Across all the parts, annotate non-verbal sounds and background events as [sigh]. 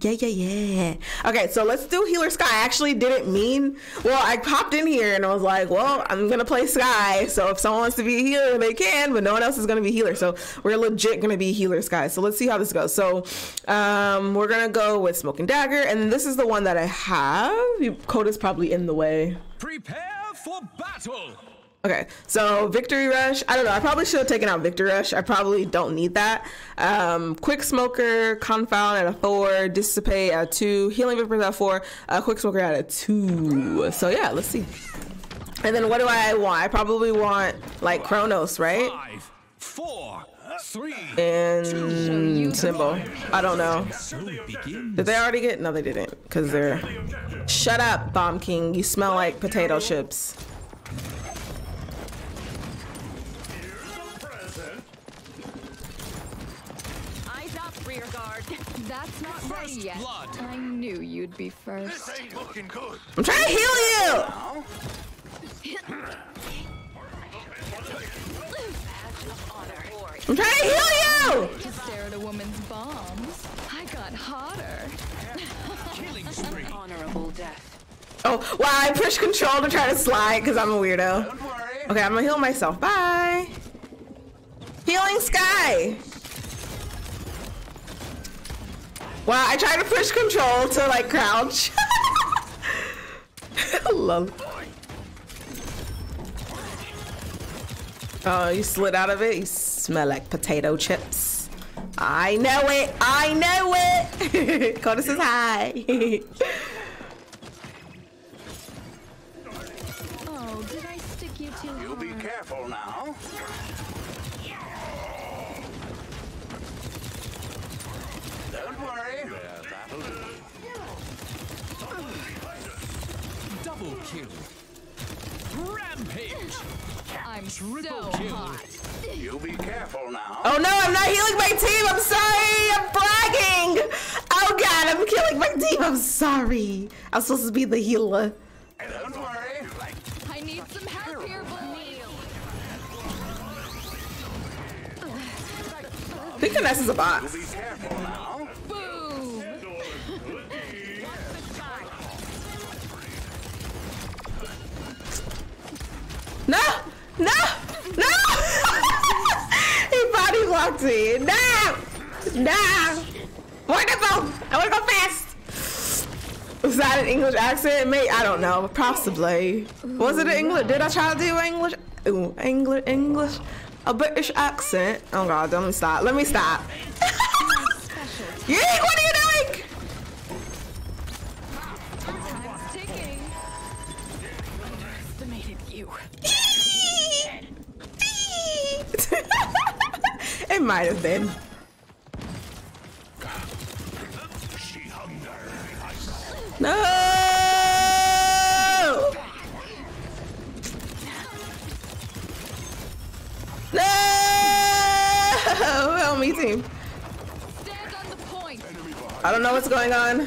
Yeah, yeah, yeah. Okay, so let's do healer Skye. I actually didn't mean. Well, I popped in here and I was like, well, I'm gonna play Skye. So if someone wants to be a healer, they can, but no one else is gonna be healer. So we're legit gonna be healer Skye. So let's see how this goes. So um, we're gonna go with Smoke and Dagger, and this is the one that I have. Code is probably in the way. Prepare for battle. Okay, so Victory Rush. I don't know. I probably should have taken out Victory Rush. I probably don't need that. Um, Quick Smoker, Confound at a four, Dissipate at a two, Healing Vapors at a four, uh, Quick Smoker at a two. So yeah, let's see. And then what do I want? I probably want like Chronos, right? Five, four, three. And Symbol. I don't know. Did they already get? No, they didn't. Cause they're. Shut up, Bomb King. You smell like potato chips. Eyes up, rear guard. That's not ready First yet. blood. I knew you'd be first. This Ain't looking good. I'm trying to heal you. I'm trying to heal you. To stare at a woman's bombs. I got hotter. Killing spree. Honorable death. Oh, wow, I push control to try to slide because I'm a weirdo. Don't worry. Okay, I'm gonna heal myself. Bye. Healing Skye. Wow, I tried to push control to like crouch. [laughs] Love. Oh, you slid out of it? You smell like potato chips. I know it. I know it. Coda says hi. Oh, did I stick you too You be hard? careful now. Don't worry. That'll do. Double kill. Rampage. I'm so kill. hot. You be careful now. Oh no, I'm not healing my team. I'm sorry. I'm bragging. Oh god, I'm killing my team. I'm sorry. I'm supposed to be the healer. Don't worry. I need some help here, boy. I think Finesse is a bot. No! No! No! he body blocked me. No! No! Wonderful! I wanna go fast! Was that an English accent? Mate, I don't know. Possibly. Was it an English? Did I try to do English? Ooh, English, English? A British accent? Oh god, let me stop. Let me stop. [laughs] Yeek, it might have been. No! No! Help me, team. Stand on the point. I don't know what's going on.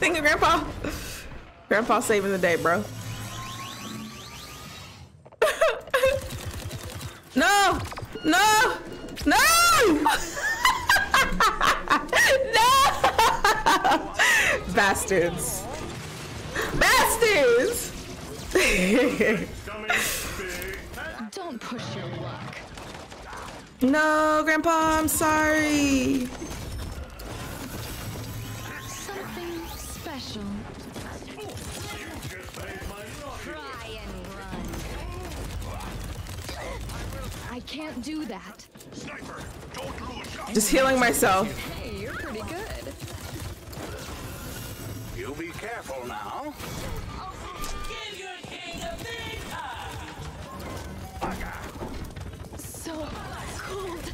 Thank you, Grandpa. Grandpa saving the day, bro. [laughs] no! No! No! [laughs] no! Bastards. Bastards! [laughs] Don't push your luck. no, Grandpa, I'm sorry. I can't do that. Sniper, don't lose. Just healing myself. Hey, you're pretty good. You be careful now. So cold.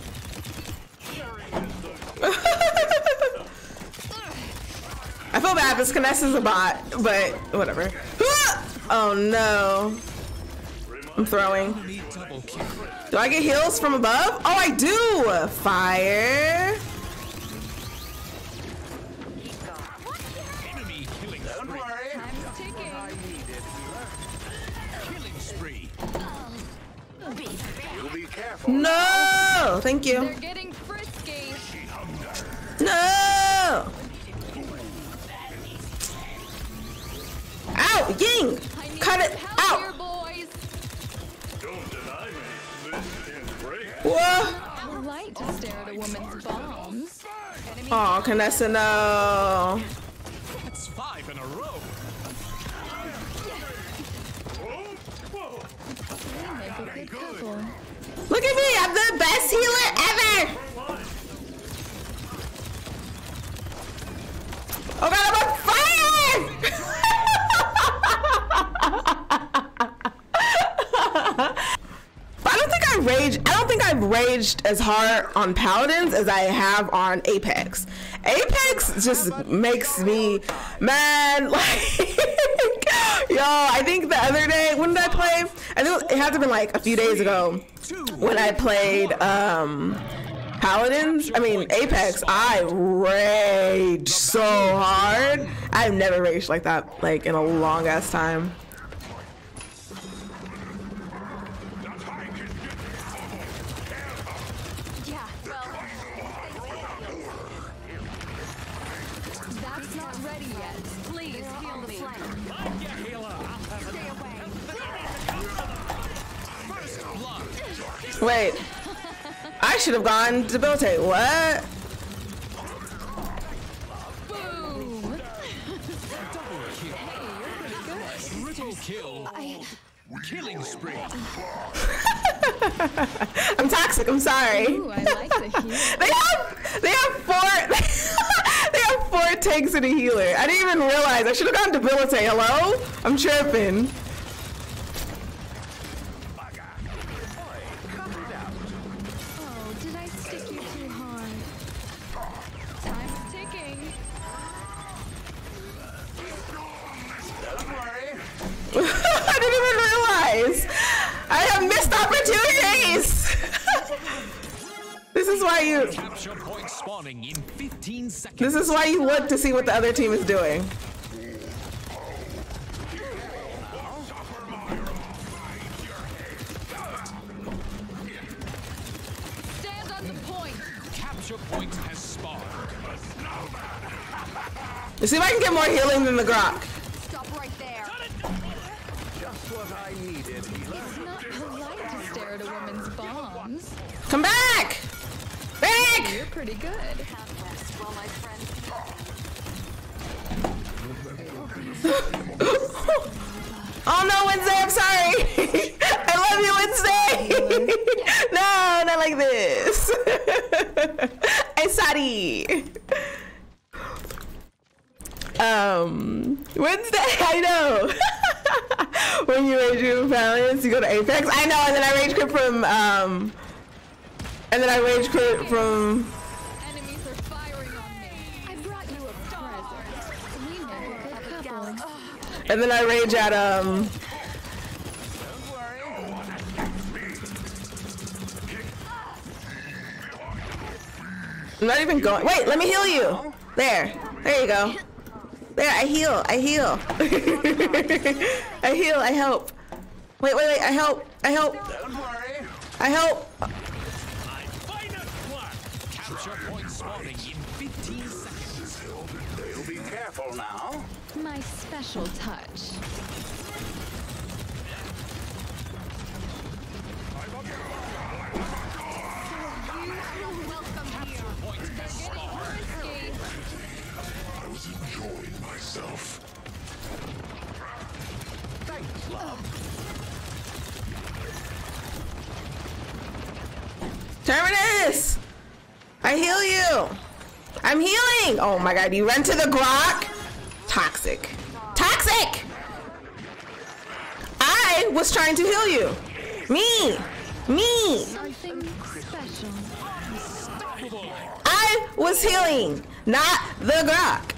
I feel bad because Kness is a bot, but whatever. [gasps] Oh no. I'm throwing. Enemy double kill. Do I get heals from above? Oh, I do. Fire. Enemy killing Don't to stare at a woman's bombs. Oh, Canessa, no. That's five in a row. they make a good couple. Look at me. I'm the best healer ever. Oh god, I'm on fire! But I don't think I rage. I don't think As hard on Paladins as I have on Apex. Apex just makes me man. [laughs] Like, yo, I think the other day, when did I play? I think it had to have been like a few days ago when I played um Paladins, I mean Apex, I rage so hard. I've never raged like that like in a long ass time. Ready yet. please heal me. i'm a healer i have to stay away Wait. I should have gone debilitate. What? Boom. Triple kill. Killing spree. I'm toxic, I'm sorry. Ooh, I like the heat. [laughs] They have they have four [laughs] they have four tanks and a healer. I didn't even realize. I should have gone debilitate. Hello? I'm tripping. Seconds. this is why you look to see what the other team is doing. Stand on the point. Capture point has spawned. Let's see if I can get more healing than the Grohk. Stop right there. Just what I needed. It's not pretty good. [laughs] Oh no, Wednesday, I'm sorry. [laughs] I love you, Wednesday. [laughs] no, not like this. I'm sorry. Um, Wednesday, I know. when you rage quit from Valorant, you go to Apex. I know, and then I rage quit from, um, and then I rage quit from, and then I rage at, um, I'm not even going. Wait, let me heal you. There. There you go. There, I heal. I heal. [laughs] I heal. I help. Wait, wait, wait. I help. I help. I help. Capture point spawning in 15 seconds. You be careful now. My special touch. Point has spawned. Frisky. Terminus! I heal you! I'm healing! Oh my god, you run to the Grohk? Toxic. Toxic! I was trying to heal you. Me! Me! I was healing, not the Grohk.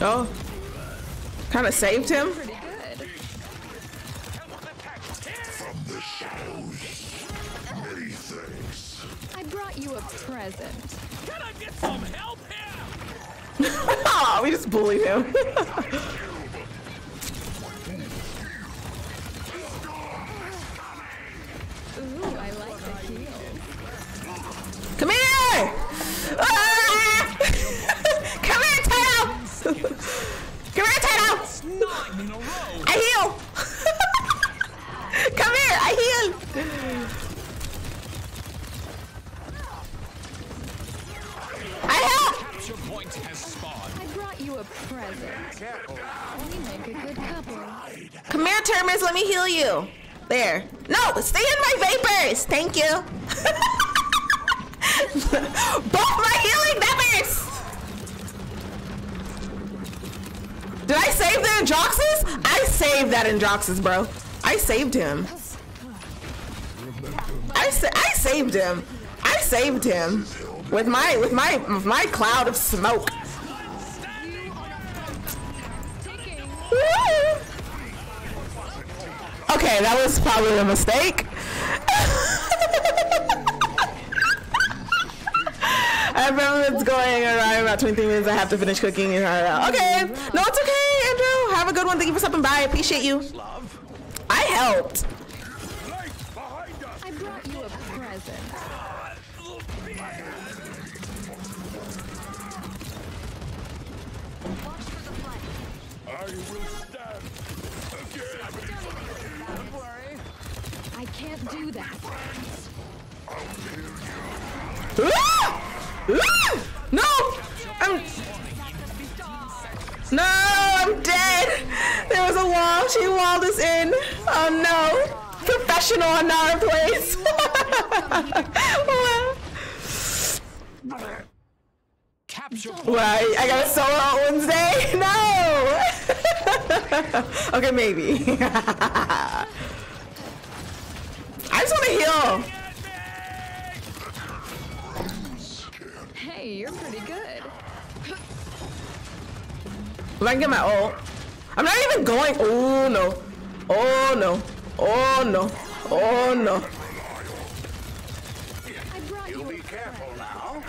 Oh. Kind of saved him. Pretty good. The shadows. Many thanks. I brought you a present. Can I get some help here? Oh, [laughs] we just bullied him. Me heal you. There. No, stay in my vapors! Thank you. [laughs] Both my healing vapors! Did I save the Androxus? I saved that Androxus, bro. I saved him. I sa- I saved him. I saved him with my with my with my cloud of smoke. Okay, that was probably a mistake. I remember it's going around about 23 minutes. I have to finish cooking. and Okay, no, it's okay, Andrew. Have a good one. Thank you for stopping by. I appreciate you. I helped. Lights behind us. I brought you a present. Watch for the flank. I will stand again. Don't worry. I can't do that. Ah! Ah! No, I'm. No, I'm dead. There was a wall. She walled us in. Oh no. Professional on our place. [laughs] Capture point. Well, I, I got a solo on Wednesday? [laughs] No! [laughs] okay, maybe. I just want to heal. Hey, you're pretty good. If I can get my ult. I'm not even going. Oh no. Oh no. Oh no. Oh no. You Be careful now.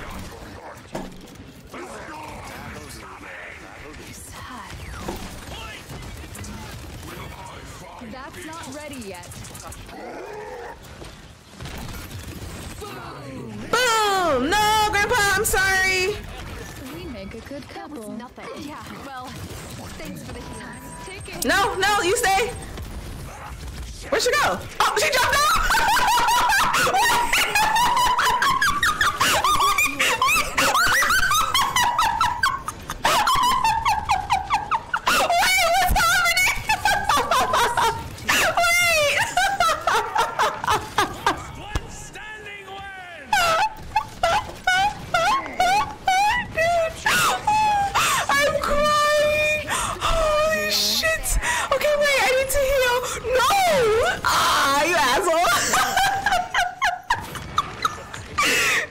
That's not ready yet. Boom! No, Grandpa, I'm sorry. We make a good couple. Nothing. Yeah, well, thanks for the healing. Ticking. No, no, you stay. Where'd she go? Oh, she jumped out! [laughs] Wait, what's happening? Wait! Standing win. I'm crying. Holy shit. Okay, wait, I need to heal. No! Ah, you asshole.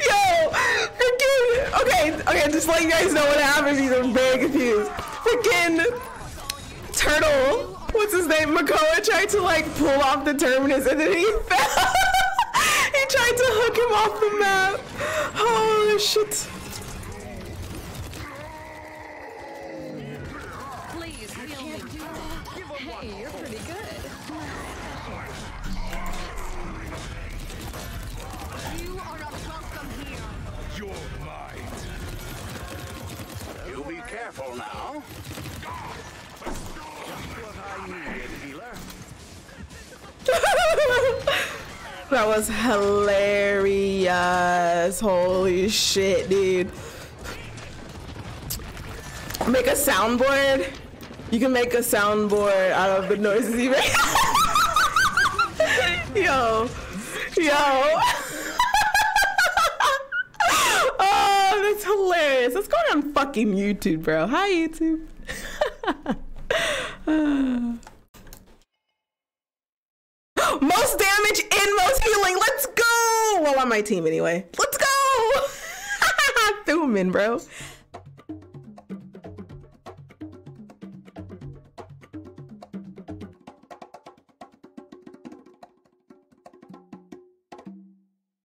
Yo, freaking. Okay, okay, just let you guys know what happened because I'm very confused. Freaking turtle. What's his name? Makoa tried to like pull off the terminus and then he [laughs] fell. he tried to hook him off the map. Holy shit. Careful now. [laughs] That was hilarious. Holy shit, dude. Make a soundboard. You can make a soundboard out of the noises you make. [laughs] yo, yo. oh, that's hilarious. Let's go on fucking YouTube, bro. Hi, YouTube. [laughs] most damage and most healing. Let's go. Well, on my team anyway. Let's go. [laughs] In, bro.